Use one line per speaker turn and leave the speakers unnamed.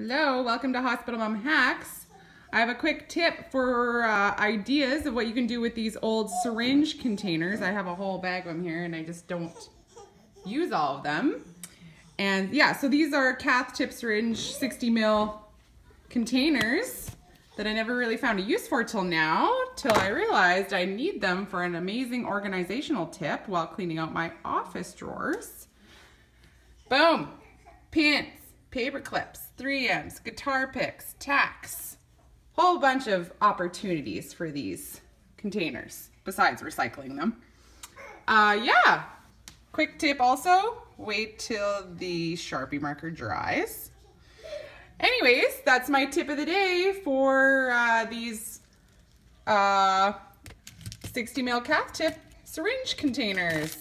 Hello, welcome to Hospital Mom Hacks. I have a quick tip for uh, ideas of what you can do with these old syringe containers. I have a whole bag of them here and I just don't use all of them. And yeah, so these are cath tip syringe 60 mil containers that I never really found a use for till now, till I realized I need them for an amazing organizational tip while cleaning out my office drawers. Boom, pins, paper clips, 3Ms, guitar picks, tacks, whole bunch of opportunities for these containers besides recycling them. Uh, yeah, quick tip also, wait till the Sharpie marker dries. Anyways, that's my tip of the day for uh, these uh, 60 mil cath tip syringe containers.